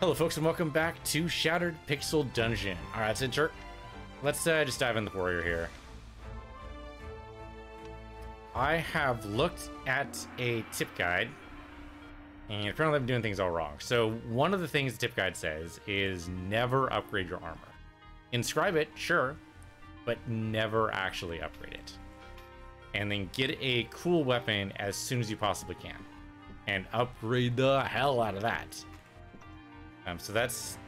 Hello, folks, and welcome back to Shattered Pixel Dungeon. All right, Cincher, let's uh, just dive in the warrior here. I have looked at a tip guide, and apparently I'm doing things all wrong. So one of the things the tip guide says is never upgrade your armor. Inscribe it, sure, but never actually upgrade it. And then get a cool weapon as soon as you possibly can. And upgrade the hell out of that. Um, so that's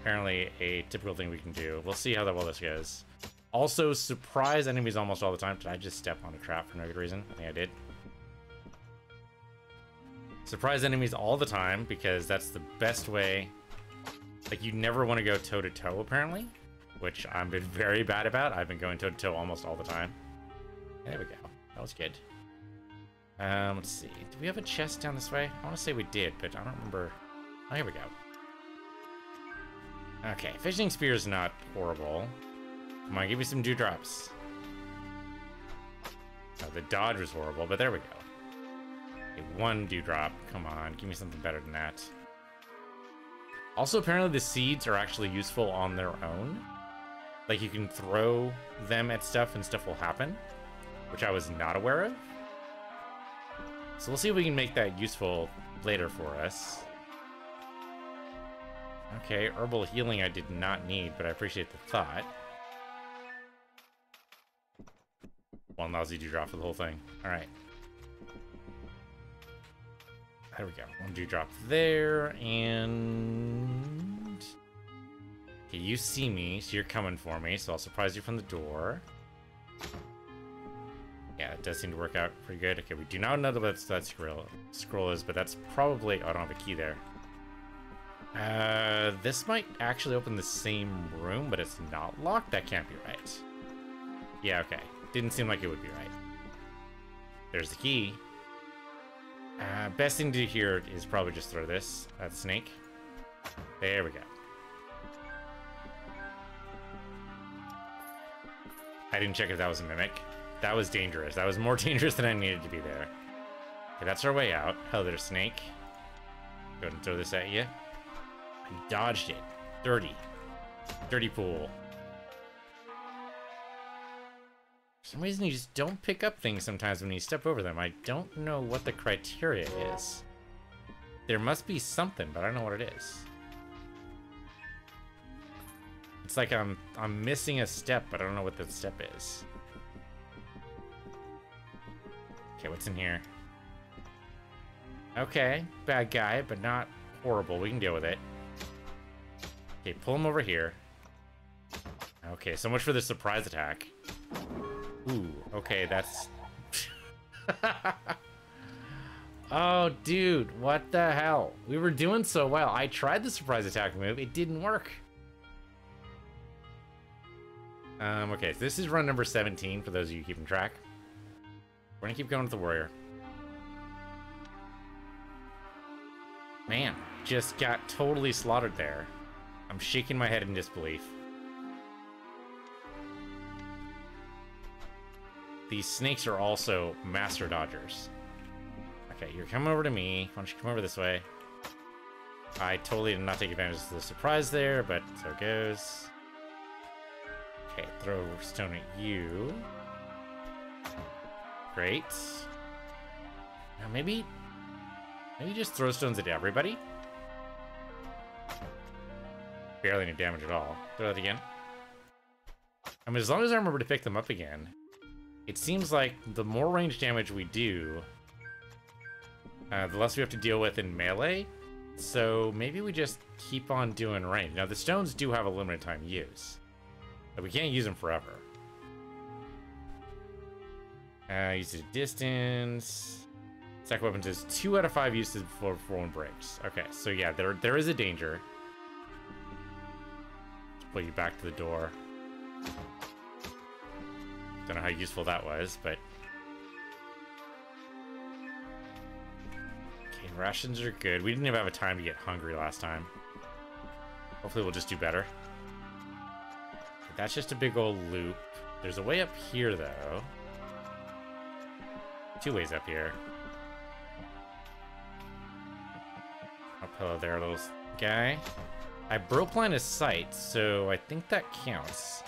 apparently a typical thing we can do. We'll see how well this goes. Also, surprise enemies almost all the time. Did I just step on a trap for no good reason? I think I did. Surprise enemies all the time because that's the best way. Like, you never want to go toe-to-toe, -to -toe, apparently. Which I've been very bad about. I've been going toe-to-toe -to -toe almost all the time. There we go. That was good. Um, let's see. Do we have a chest down this way? I want to say we did, but I don't remember. Oh, here we go. Okay, fishing spear is not horrible. Come on, give me some dewdrops. Oh, the dodge was horrible, but there we go. Okay, one dewdrop. Come on, give me something better than that. Also, apparently the seeds are actually useful on their own. Like, you can throw them at stuff and stuff will happen, which I was not aware of. So we'll see if we can make that useful later for us. Okay, herbal healing I did not need, but I appreciate the thought. One lousy dewdrop for the whole thing. Alright. There we go. One dewdrop there, and... Okay, you see me, so you're coming for me, so I'll surprise you from the door. Yeah, it does seem to work out pretty good. Okay, we do not know what that scroll, scroll is, but that's probably... Oh, I don't have a key there. Uh, this might actually open the same room, but it's not locked? That can't be right. Yeah, okay. Didn't seem like it would be right. There's the key. Uh, best thing to do here is probably just throw this at the snake. There we go. I didn't check if that was a mimic. That was dangerous. That was more dangerous than I needed to be there. Okay, that's our way out. Hell, there's a snake. Go ahead and throw this at you. I dodged it. Dirty. Dirty pool. For some reason, you just don't pick up things sometimes when you step over them. I don't know what the criteria is. There must be something, but I don't know what it is. It's like I'm I'm missing a step, but I don't know what that step is. Okay, what's in here? Okay, bad guy, but not horrible. We can deal with it. Okay, pull him over here. Okay, so much for the surprise attack. Ooh, okay, that's... oh, dude, what the hell? We were doing so well. I tried the surprise attack move. It didn't work. Um, okay, so this is run number 17 for those of you keeping track. We're gonna keep going with the warrior. Man, just got totally slaughtered there. I'm shaking my head in disbelief. These snakes are also master dodgers. Okay, you're coming over to me. Why don't you come over this way? I totally did not take advantage of the surprise there, but so it goes. Okay, throw a stone at you. Great. Now maybe... Maybe just throw stones at everybody? Barely any damage at all. Do that again. I mean, as long as I remember to pick them up again, it seems like the more range damage we do, uh, the less we have to deal with in melee. So maybe we just keep on doing range. Now, the stones do have a limited time use, but we can't use them forever. Uh, use it distance. Stack weapons is two out of five uses before, before one breaks. Okay, so yeah, there there is a danger pull you back to the door. Don't know how useful that was, but... Okay, rations are good. We didn't even have a time to get hungry last time. Hopefully we'll just do better. That's just a big old loop. There's a way up here, though. Two ways up here. Up hello there, little guy. I broke line of sight, so I think that counts.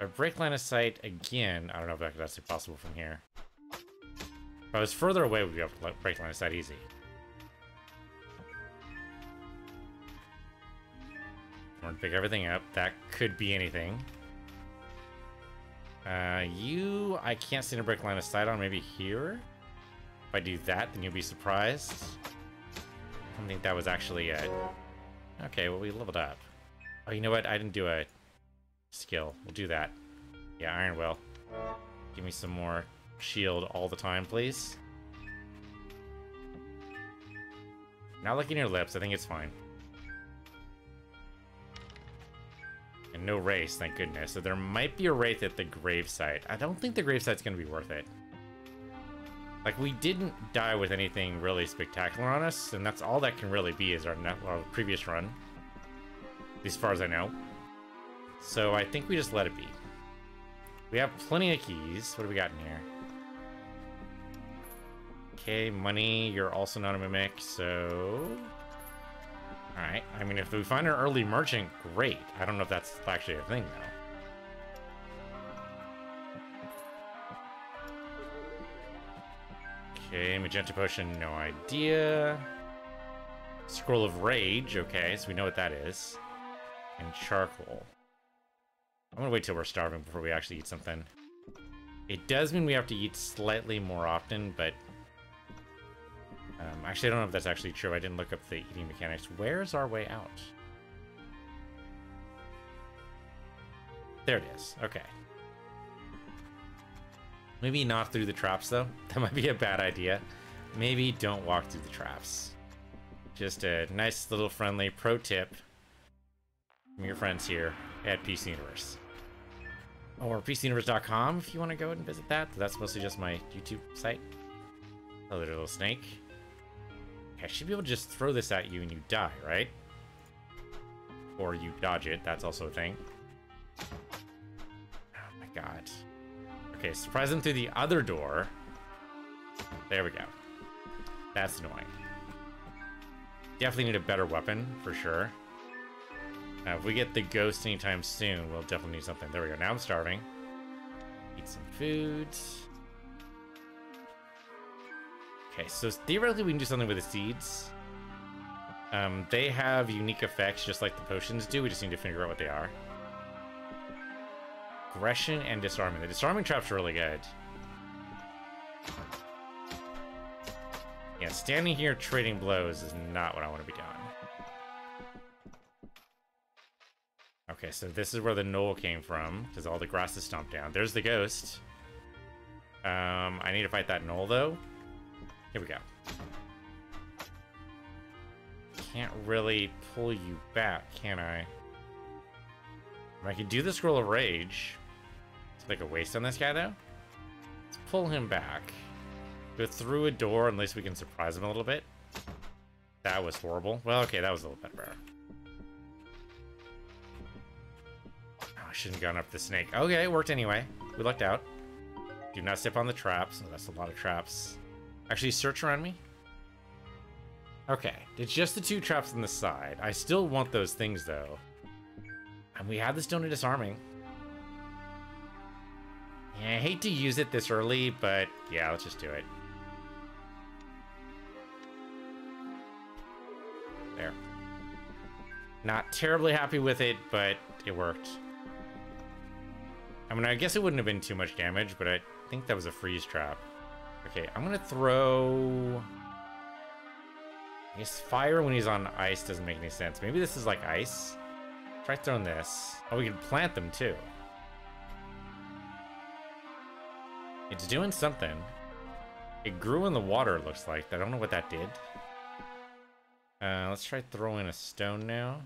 I break line of sight again, I don't know if that's actually possible from here. If I was further away, we'd be able to break line of sight easy. We're gonna pick everything up. That could be anything. Uh, you, I can't see a break line of sight on. Maybe here? If I do that, then you'll be surprised. I don't think that was actually it. Okay, well, we leveled up. Oh, you know what? I didn't do a skill. We'll do that. Yeah, Iron Will. Give me some more shield all the time, please. Not licking your lips. I think it's fine. And no race, thank goodness. So there might be a wraith at the gravesite. I don't think the gravesite's going to be worth it. Like, we didn't die with anything really spectacular on us, and that's all that can really be is our, our previous run. As far as I know. So I think we just let it be. We have plenty of keys. What do we got in here? Okay, money. You're also not a mimic, so... Alright, I mean, if we find an early merchant, great. I don't know if that's actually a thing, though. Okay, magenta potion, no idea. Scroll of Rage, okay, so we know what that is. And charcoal. I'm gonna wait till we're starving before we actually eat something. It does mean we have to eat slightly more often, but... Um, actually, I don't know if that's actually true. I didn't look up the eating mechanics. Where's our way out? There it is. Okay. Maybe not through the traps, though. That might be a bad idea. Maybe don't walk through the traps. Just a nice little friendly pro tip from your friends here at Piece of the Universe. Or pieceoftheuniverse.com if you want to go and visit that. That's mostly just my YouTube site. Oh, there's a little snake. I should be able to just throw this at you and you die, right? Or you dodge it. That's also a thing. Okay, surprise them through the other door. There we go. That's annoying. Definitely need a better weapon, for sure. Now, if we get the ghost anytime soon, we'll definitely need something. There we go. Now I'm starving. Eat some food. Okay, so theoretically we can do something with the seeds. Um, they have unique effects just like the potions do. We just need to figure out what they are aggression and disarming. The disarming trap's really good. Yeah, standing here trading blows is not what I want to be doing. Okay, so this is where the gnoll came from, because all the grass is stomped down. There's the ghost. Um, I need to fight that gnoll, though. Here we go. Can't really pull you back, can I? I can do the Scroll of Rage like a waste on this guy, though. Let's pull him back. Go through a door, least we can surprise him a little bit. That was horrible. Well, okay, that was a little bit better. Oh, I shouldn't have gone up the snake. Okay, it worked anyway. We lucked out. Do not step on the traps. Oh, that's a lot of traps. Actually, search around me. Okay, it's just the two traps on the side. I still want those things, though. And we have the stone of disarming. Yeah, I hate to use it this early, but yeah, let's just do it. There. Not terribly happy with it, but it worked. I mean, I guess it wouldn't have been too much damage, but I think that was a freeze trap. Okay, I'm gonna throw... I guess fire when he's on ice doesn't make any sense. Maybe this is like ice? Try throwing this. Oh, we can plant them too. It's doing something. It grew in the water, looks like. I don't know what that did. Uh, let's try throwing a stone now.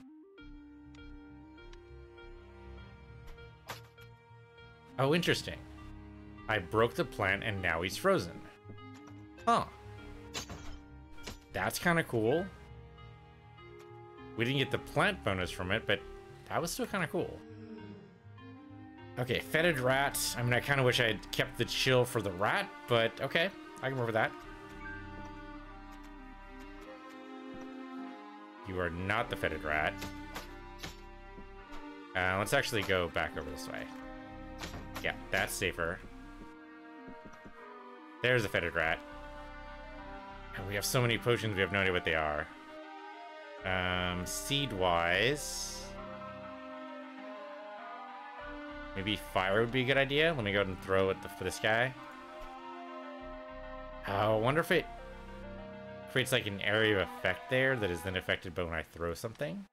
Oh, interesting. I broke the plant and now he's frozen. Huh. That's kind of cool. We didn't get the plant bonus from it, but that was still kind of cool. Okay, fetid rat. I mean, I kind of wish I had kept the chill for the rat, but okay. I can remember that. You are not the fetid rat. Uh, let's actually go back over this way. Yeah, that's safer. There's a fetid rat. And we have so many potions, we have no idea what they are. Um, seed-wise... Maybe fire would be a good idea. Let me go ahead and throw it for this guy. Oh, I wonder if it creates like an area of effect there that is then affected by when I throw something.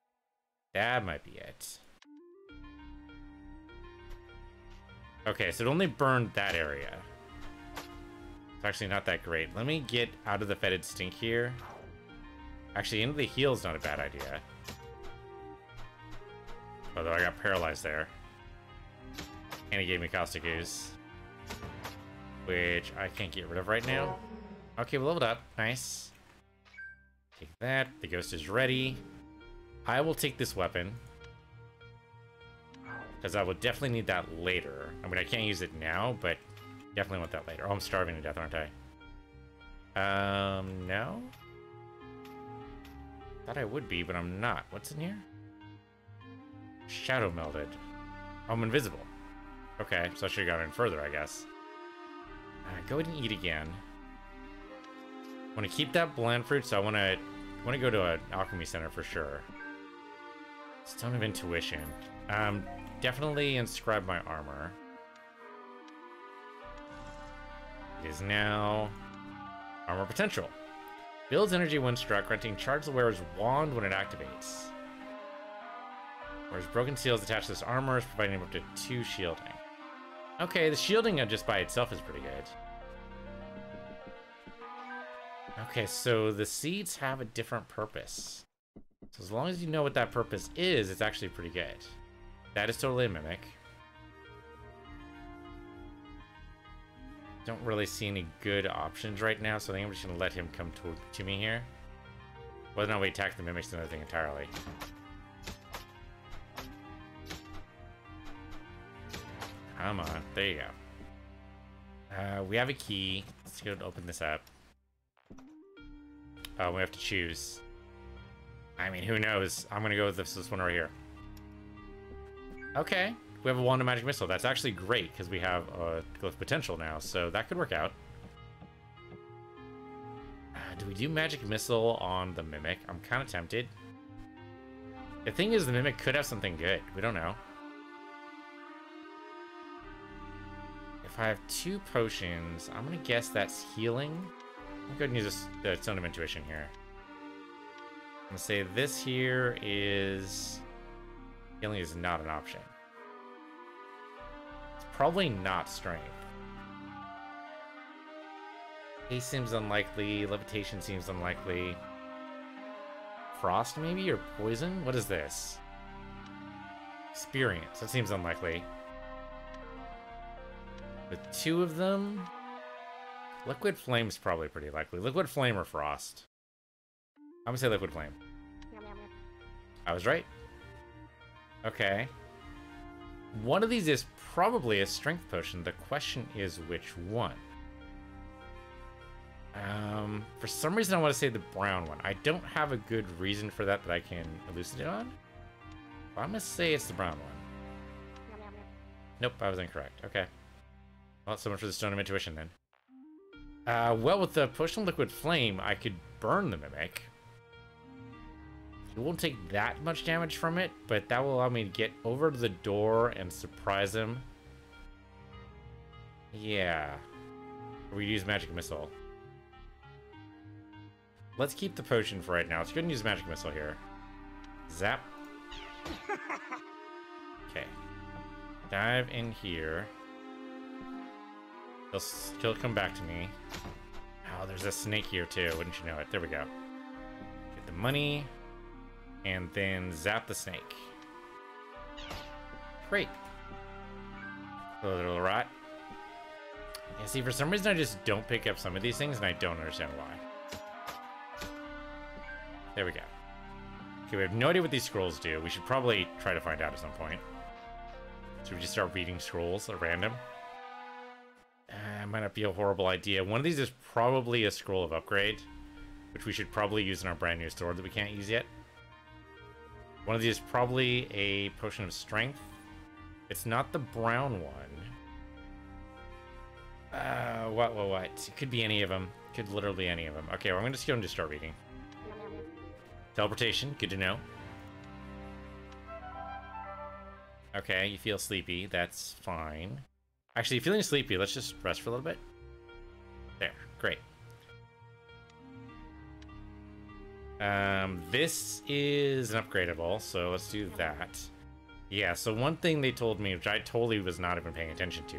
That might be it. Okay, so it only burned that area. It's actually not that great. Let me get out of the fetid stink here. Actually, into the heal is not a bad idea. Although I got paralyzed there. And he gave me Caustic Ooze. Which I can't get rid of right now. Okay, we leveled up. Nice. Take that. The ghost is ready. I will take this weapon. Because I will definitely need that later. I mean, I can't use it now, but definitely want that later. Oh, I'm starving to death, aren't I? Um, no? Thought I would be, but I'm not. What's in here? Shadow melted. Oh, I'm invisible. Okay, so I should have gone in further, I guess. Uh, go ahead and eat again. I want to keep that bland fruit, so I want to want to go to an alchemy center for sure. Stone of Intuition. Um, definitely inscribe my armor. It is now armor potential. Builds energy when struck, granting charge the wearer's wand when it activates. Whereas broken seals attached to this armor is providing up to two shielding. Okay, the shielding just by itself is pretty good. Okay, so the seeds have a different purpose. So as long as you know what that purpose is, it's actually pretty good. That is totally a mimic. Don't really see any good options right now, so I think I'm just to let him come to, to me here. Whether or not we attack the mimics another thing entirely. Come on, there you go. Uh, we have a key. Let's go open this up. Oh, we have to choose. I mean, who knows? I'm gonna go with this, this one right here. Okay, we have a wand of magic missile. That's actually great because we have a glyph potential now, so that could work out. Uh, do we do magic missile on the mimic? I'm kind of tempted. The thing is, the mimic could have something good. We don't know. I have two potions, I'm gonna guess that's healing. I'm to use the Stone of Intuition here. I'm gonna say this here is healing is not an option. It's probably not strength. Haste seems unlikely. Levitation seems unlikely. Frost, maybe? Or poison? What is this? Experience. That seems unlikely. With two of them, Liquid Flame's probably pretty likely. Liquid Flame or Frost. I'm gonna say Liquid Flame. I was right. Okay. One of these is probably a Strength Potion. The question is which one. Um, for some reason I want to say the brown one. I don't have a good reason for that that I can elucidate on. But I'm gonna say it's the brown one. Nope, I was incorrect. Okay. Well, so much for the Stone of Intuition then. Uh, well, with the Potion Liquid Flame, I could burn the Mimic. It won't take that much damage from it, but that will allow me to get over to the door and surprise him. Yeah. We use Magic Missile. Let's keep the potion for right now. Let's go and use Magic Missile here. Zap. Okay. Dive in here. He'll, come back to me. Oh, there's a snake here too, wouldn't you know it? There we go. Get the money, and then zap the snake. Great. A little rat. Yeah, see, for some reason I just don't pick up some of these things, and I don't understand why. There we go. Okay, we have no idea what these scrolls do. We should probably try to find out at some point. So we just start reading scrolls at random. Uh, might not be a horrible idea. One of these is probably a scroll of upgrade, which we should probably use in our brand new sword that we can't use yet. One of these is probably a potion of strength. It's not the brown one. Uh, what, what, what? It could be any of them. Could literally any of them. Okay, well, I'm just go and just start reading. Teleportation, good to know. Okay, you feel sleepy. That's fine. Actually, feeling sleepy, let's just rest for a little bit. There, great. Um, this is an upgradable, so let's do that. Yeah, so one thing they told me, which I totally was not even paying attention to,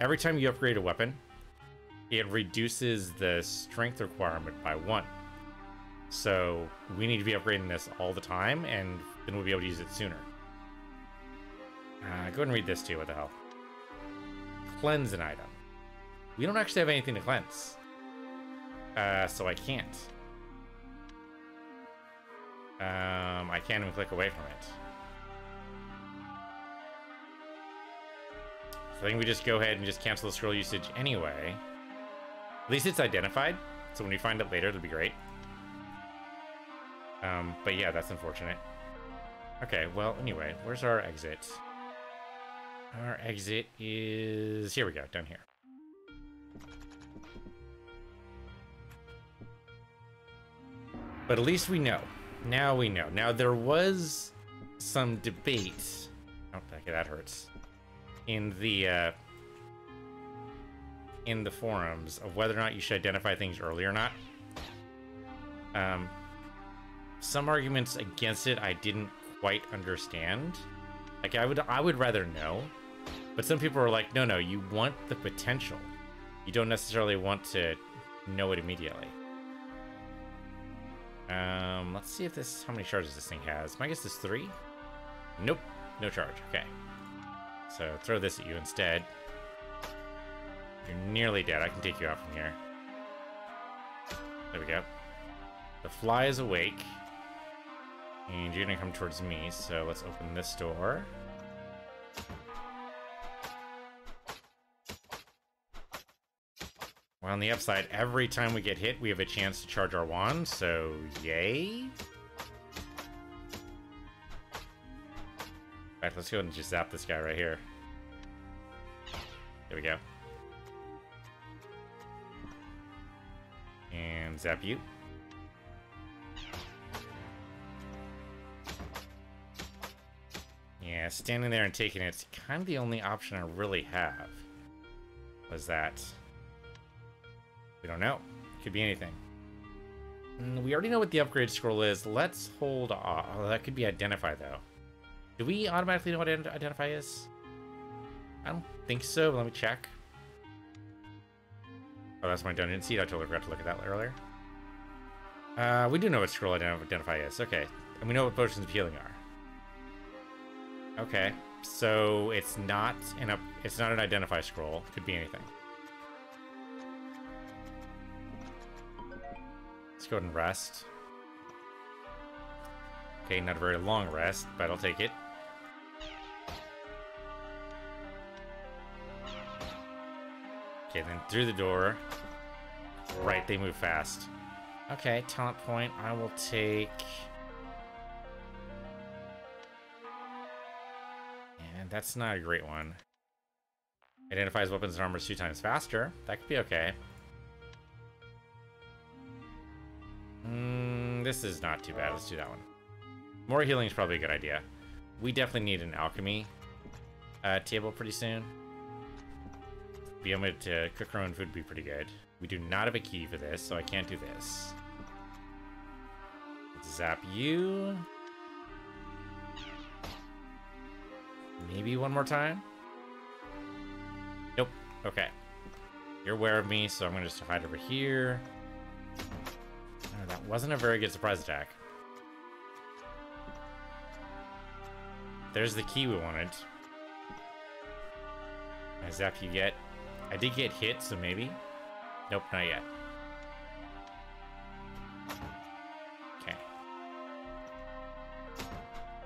every time you upgrade a weapon, it reduces the strength requirement by one. So we need to be upgrading this all the time, and then we'll be able to use it sooner. Uh, go ahead and read this too, what the hell. Cleanse an item. We don't actually have anything to cleanse. Uh, so I can't. Um, I can't even click away from it. So I think we just go ahead and just cancel the scroll usage anyway. At least it's identified, so when we find it later, it'll be great. Um, but yeah, that's unfortunate. Okay, well, anyway, where's our exit? Our exit is... Here we go, down here. But at least we know. Now we know. Now, there was some debate... Oh, okay, that hurts. In the, uh, In the forums of whether or not you should identify things early or not. Um, some arguments against it I didn't quite understand. Like I would I would rather know. But some people are like, no, no, you want the potential. You don't necessarily want to know it immediately. Um, let's see if this how many charges this thing has. My guess is three. Nope, no charge. Okay. So throw this at you instead. You're nearly dead. I can take you out from here. There we go. The fly is awake. And you're gonna come towards me, so let's open this door. Well, on the upside, every time we get hit, we have a chance to charge our wand, so yay. In fact, let's go and just zap this guy right here. There we go. And zap you. Yeah, standing there and taking it's kind of the only option I really have. Was that... We don't know. Could be anything. Mm, we already know what the upgrade scroll is. Let's hold off. Oh, that could be identify, though. Do we automatically know what identify is? I don't think so, let me check. Oh, that's my dungeon seed. I totally forgot to look at that earlier. Uh, we do know what scroll identify is. Okay. And we know what potions of healing are. Okay, so it's not an up, it's not an identify scroll. Could be anything. Go ahead and rest. Okay, not a very long rest, but I'll take it. Okay, then through the door. Right, they move fast. Okay, talent point. I will take... And that's not a great one. Identifies weapons and armor two times faster. That could be okay. This is not too bad. Let's do that one. More healing is probably a good idea. We definitely need an alchemy uh, table pretty soon. Be able to cook our own food would be pretty good. We do not have a key for this, so I can't do this. Zap you. Maybe one more time? Nope. Okay. You're aware of me, so I'm going to just hide over here. Wasn't a very good surprise attack. There's the key we wanted. I zap you get. I did get hit, so maybe. Nope, not yet. Okay.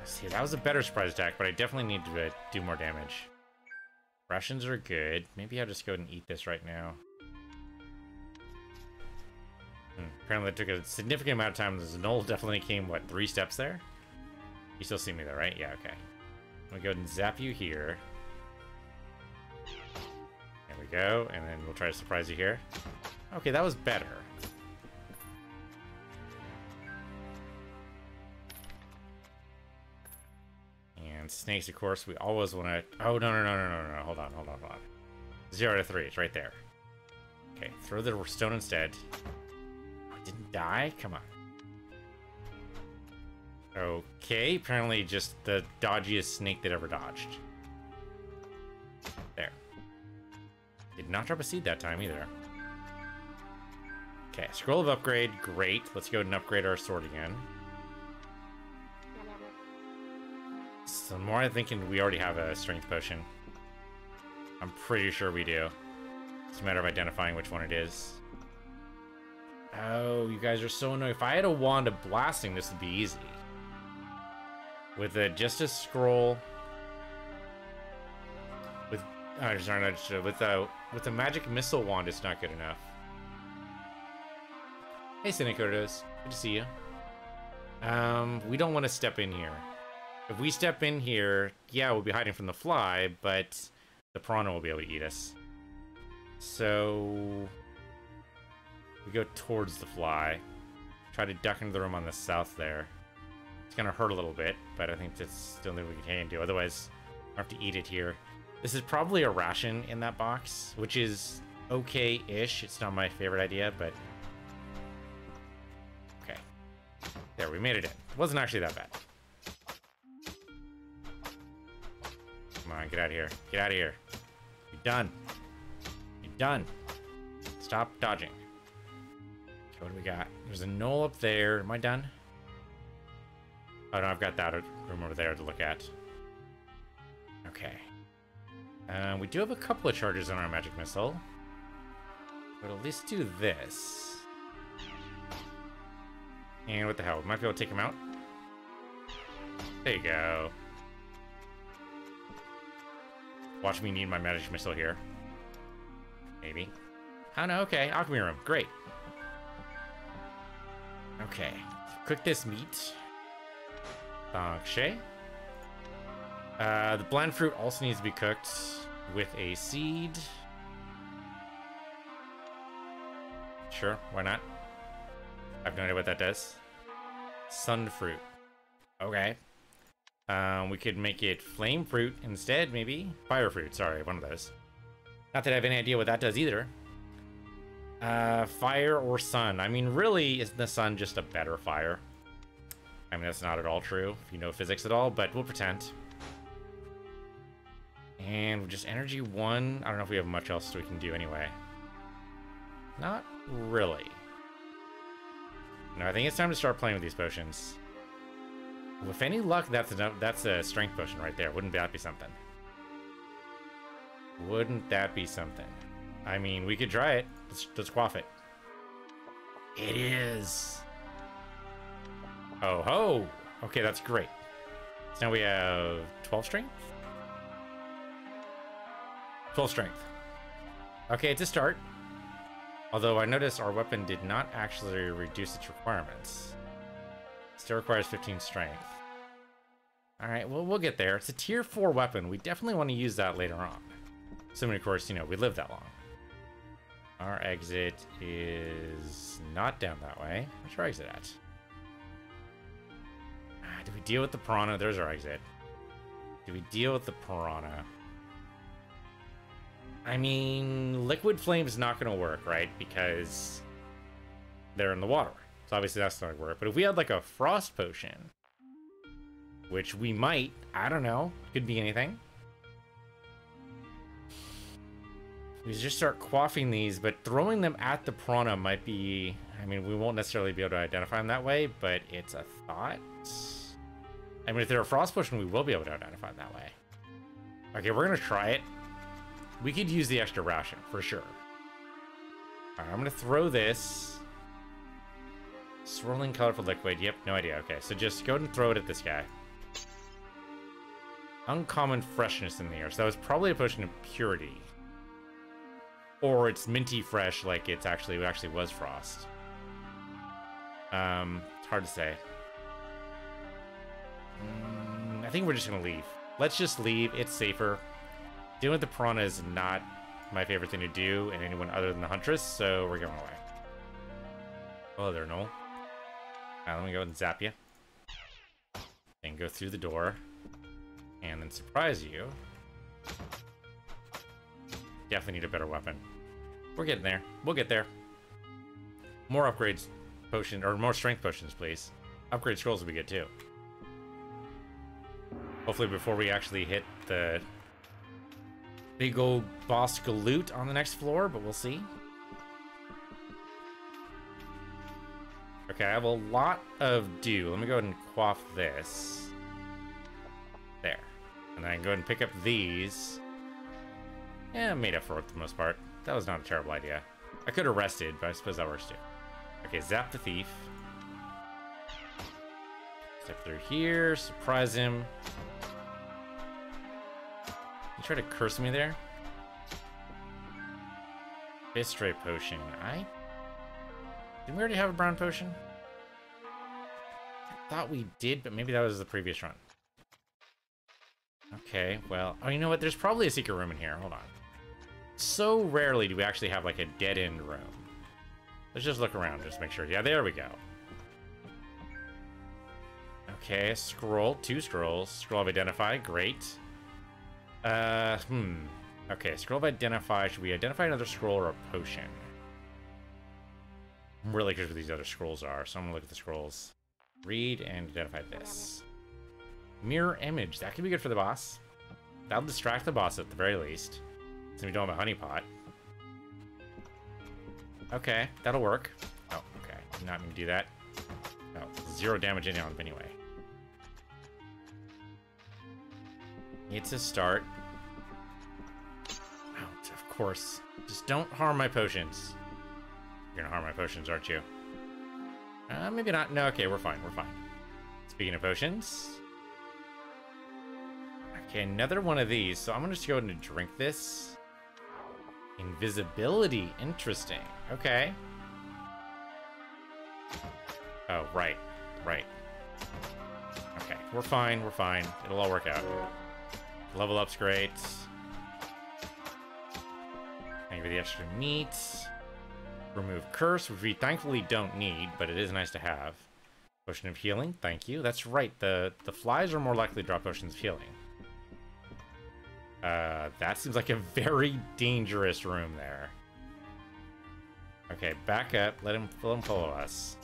See, that was a better surprise attack, but I definitely need to uh, do more damage. Rations are good. Maybe I'll just go and eat this right now. Apparently it took a significant amount of time. The Gnoll definitely came, what, three steps there? You still see me though, right? Yeah, okay. I'm gonna go ahead and zap you here. There we go, and then we'll try to surprise you here. Okay, that was better. And snakes, of course, we always want to... Oh, no, no, no, no, no, no, hold on, hold on, hold on. Zero to three, it's right there. Okay, throw the stone instead. Didn't die? Come on. Okay, apparently just the dodgiest snake that ever dodged. There. Did not drop a seed that time either. Okay, scroll of upgrade, great. Let's go and upgrade our sword again. So more I'm thinking we already have a strength potion. I'm pretty sure we do. It's a matter of identifying which one it is. Oh, you guys are so annoying. If I had a wand of blasting, this would be easy. With a, just a scroll. With, oh, sorry, not, with a, with a magic missile wand, it's not good enough. Hey, Cinecodos. Good to see you. Um, we don't want to step in here. If we step in here, yeah, we'll be hiding from the fly, but the piranha will be able to eat us. So we go towards the fly. Try to duck into the room on the south there. It's gonna hurt a little bit, but I think that's still something we can do. Otherwise, I have to eat it here. This is probably a ration in that box, which is okay-ish. It's not my favorite idea, but... Okay. There, we made it in. It wasn't actually that bad. Come on, get out of here. Get out of here. You're done. You're done. Stop dodging. What do we got? There's a gnoll up there. Am I done? Oh no, I've got that room over there to look at. Okay. Uh, we do have a couple of charges on our magic missile. But at least do this. And what the hell? We might be able to take him out. There you go. Watch me need my magic missile here. Maybe. Oh no, okay. Alchemy room. Great. Okay. Cook this meat. Okay. Uh, the bland fruit also needs to be cooked with a seed. Sure, why not? I have no idea what that does. Sun fruit. Okay. Um, we could make it flame fruit instead, maybe? Fire fruit, sorry, one of those. Not that I have any idea what that does either. Uh, fire or sun? I mean, really, isn't the sun just a better fire? I mean, that's not at all true, if you know physics at all, but we'll pretend. And just energy one. I don't know if we have much else we can do anyway. Not really. No, I think it's time to start playing with these potions. With any luck, that's a, that's a strength potion right there. Wouldn't that be something? Wouldn't that be something? I mean, we could try it. Let's, let's quaff it. It is. Oh ho! Okay, that's great. So now we have 12 strength? 12 strength. Okay, it's a start. Although I noticed our weapon did not actually reduce its requirements. Still requires 15 strength. Alright, well, we'll get there. It's a tier 4 weapon. We definitely want to use that later on. Assuming, of course, you know, we live that long. Our exit is not down that way. Where's our exit at? Ah, Do we deal with the piranha? There's our exit. Do we deal with the piranha? I mean, liquid flame's not going to work, right? Because they're in the water. So obviously that's not going to work. But if we had like a frost potion, which we might, I don't know, could be anything. We just start quaffing these, but throwing them at the piranha might be... I mean, we won't necessarily be able to identify them that way, but it's a thought. I mean, if they're a frost potion, we will be able to identify them that way. Okay, we're gonna try it. We could use the extra ration, for sure. Alright, I'm gonna throw this. Swirling colorful liquid. Yep, no idea. Okay, so just go and throw it at this guy. Uncommon freshness in the air. So that was probably a potion of purity. Or it's minty fresh, like it's actually it actually was frost. Um, it's hard to say. Mm, I think we're just gonna leave. Let's just leave. It's safer. Dealing with the piranha is not my favorite thing to do and anyone other than the huntress, so we're going away. Oh, there, Noel. Right, let me go and zap you. And go through the door. And then surprise you. Definitely need a better weapon. We're getting there. We'll get there. More upgrades potion or more strength potions, please. Upgrade scrolls would be good too. Hopefully before we actually hit the big old boss Galoot on the next floor, but we'll see. Okay, I have a lot of dew. Let me go ahead and quaff this. There. And then I can go ahead and pick up these. Yeah, made up for it for the most part. That was not a terrible idea. I could have rested, but I suppose that works too. Okay, zap the thief. Step through here, surprise him. You try to curse me there? Bistre potion. I... Didn't we already have a brown potion? I thought we did, but maybe that was the previous run. Okay, well... Oh, you know what? There's probably a secret room in here. Hold on. So rarely do we actually have, like, a dead-end room. Let's just look around, just make sure. Yeah, there we go. Okay, scroll. Two scrolls. Scroll of Identify. Great. Uh, hmm. Okay, scroll of Identify. Should we identify another scroll or a potion? I'm really curious what these other scrolls are, so I'm gonna look at the scrolls. Read and identify this. Mirror image. That could be good for the boss. That'll distract the boss at the very least. Since we don't have a honeypot. Okay, that'll work. Oh, okay. Did not to do that. Oh, zero damage in on him anyway. It's a start. Of course. Just don't harm my potions. You're gonna harm my potions, aren't you? Uh, maybe not. No, okay, we're fine. We're fine. Speaking of potions. Okay, another one of these. So I'm gonna just go ahead and drink this. Invisibility. Interesting. Okay. Oh, right. Right. Okay, we're fine. We're fine. It'll all work out. Level up's great. Thank you for the extra meat. Remove curse, which we thankfully don't need, but it is nice to have. Potion of healing, thank you. That's right, the, the flies are more likely to drop potions of healing. Uh, that seems like a very dangerous room there. Okay, back up. Let him, let him follow us.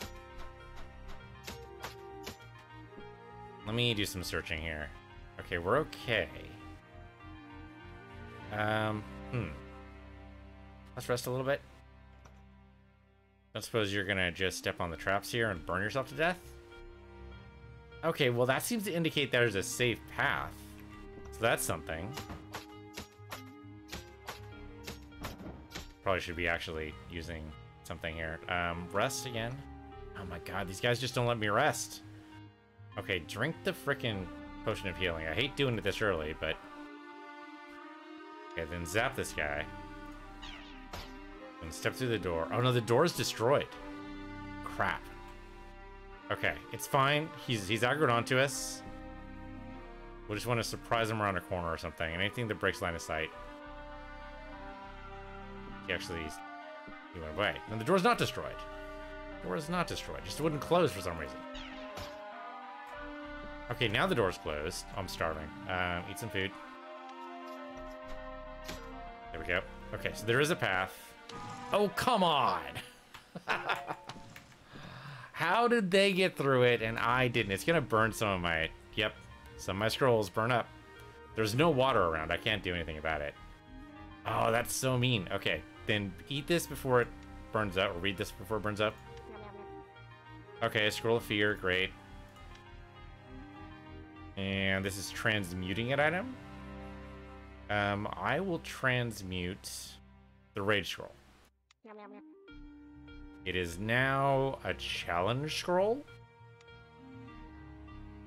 Let me do some searching here. Okay, we're okay. Um, hmm. Let's rest a little bit. I suppose you're gonna just step on the traps here and burn yourself to death? Okay, well that seems to indicate there's a safe path. So that's something. Probably should be actually using something here. Um, rest again. Oh my god, these guys just don't let me rest. Okay, drink the frickin' potion of healing. I hate doing it this early, but... Okay, then zap this guy. And step through the door. Oh no, the door is destroyed. Crap. Okay, it's fine. He's he's aggroed onto us. We'll just want to surprise him around a corner or something. And Anything that breaks line of sight. He actually he went away. And the door's not destroyed. The door is not destroyed. Just wouldn't close for some reason. Okay, now the door's closed. I'm starving. Um, eat some food. There we go. Okay, so there is a path. Oh, come on! How did they get through it and I didn't? It's gonna burn some of my... Yep, some of my scrolls burn up. There's no water around. I can't do anything about it. Oh, that's so mean. Okay, then eat this before it burns up, or read this before it burns up. Okay, scroll of fear, great. And this is transmuting an item. Um, I will transmute the Rage Scroll. It is now a challenge scroll.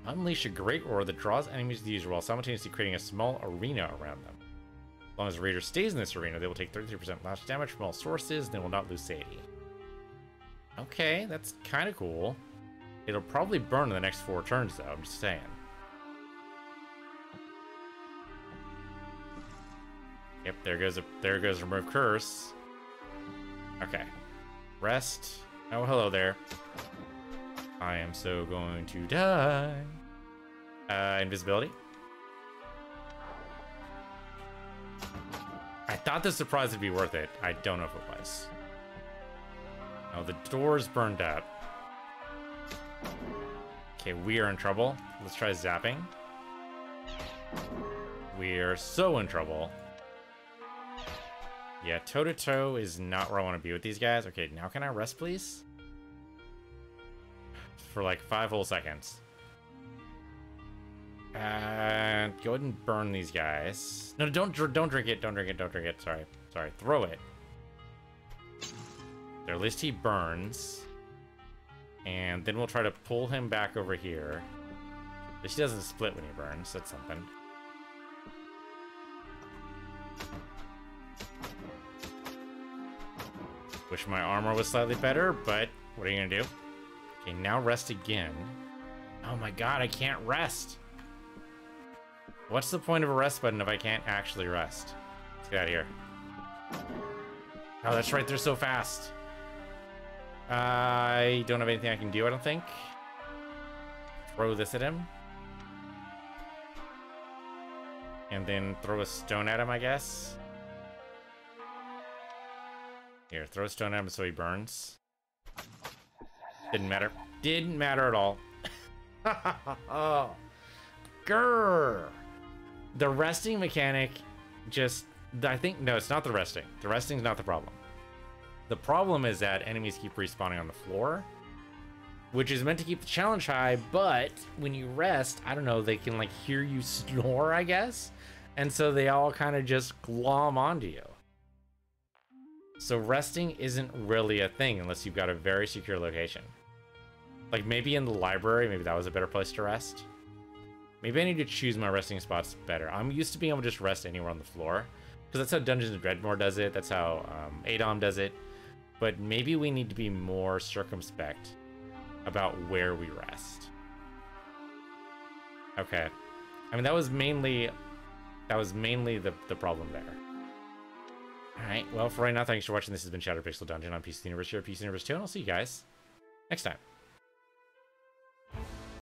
Unleash a great roar that draws enemies to the user while simultaneously creating a small arena around them long as the raider stays in this arena, they will take 33% lash damage from all sources, and they will not lose Sadie. Okay, that's kind of cool. It'll probably burn in the next four turns, though, I'm just saying. Yep, there goes a, there goes remove curse. Okay. Rest. Oh, hello there. I am so going to die. Uh, invisibility. Thought the surprise would be worth it. I don't know if it was. Oh, the door's burned up. Okay, we are in trouble. Let's try zapping. We are so in trouble. Yeah, toe-to-toe -to -toe is not where I want to be with these guys. Okay, now can I rest, please? For like five whole seconds. And go ahead and burn these guys. No, don't don't drink it. Don't drink it. Don't drink it. Sorry. Sorry. Throw it. There, at least he burns. And then we'll try to pull him back over here. At least he doesn't split when he burns. That's something. Wish my armor was slightly better, but what are you gonna do? Okay, now rest again. Oh my god, I can't rest. What's the point of a rest button if I can't actually rest? Let's get out of here. Oh, that's right, they're so fast. I don't have anything I can do, I don't think. Throw this at him. And then throw a stone at him, I guess. Here, throw a stone at him so he burns. Didn't matter. Didn't matter at all. oh. Grrr. The resting mechanic just... I think... No, it's not the resting. The resting's not the problem. The problem is that enemies keep respawning on the floor, which is meant to keep the challenge high, but when you rest, I don't know, they can like hear you snore, I guess. And so they all kind of just glom onto you. So resting isn't really a thing unless you've got a very secure location. Like maybe in the library, maybe that was a better place to rest. Maybe I need to choose my resting spots better. I'm used to being able to just rest anywhere on the floor. Because that's how Dungeons & Dredmor does it. That's how um, ADOM does it. But maybe we need to be more circumspect about where we rest. Okay. I mean, that was mainly... That was mainly the, the problem there. Alright, well, for right now, thanks for watching. This has been Shattered Pixel Dungeon on Piece of the Universe here at Piece of the Universe 2, and I'll see you guys next time.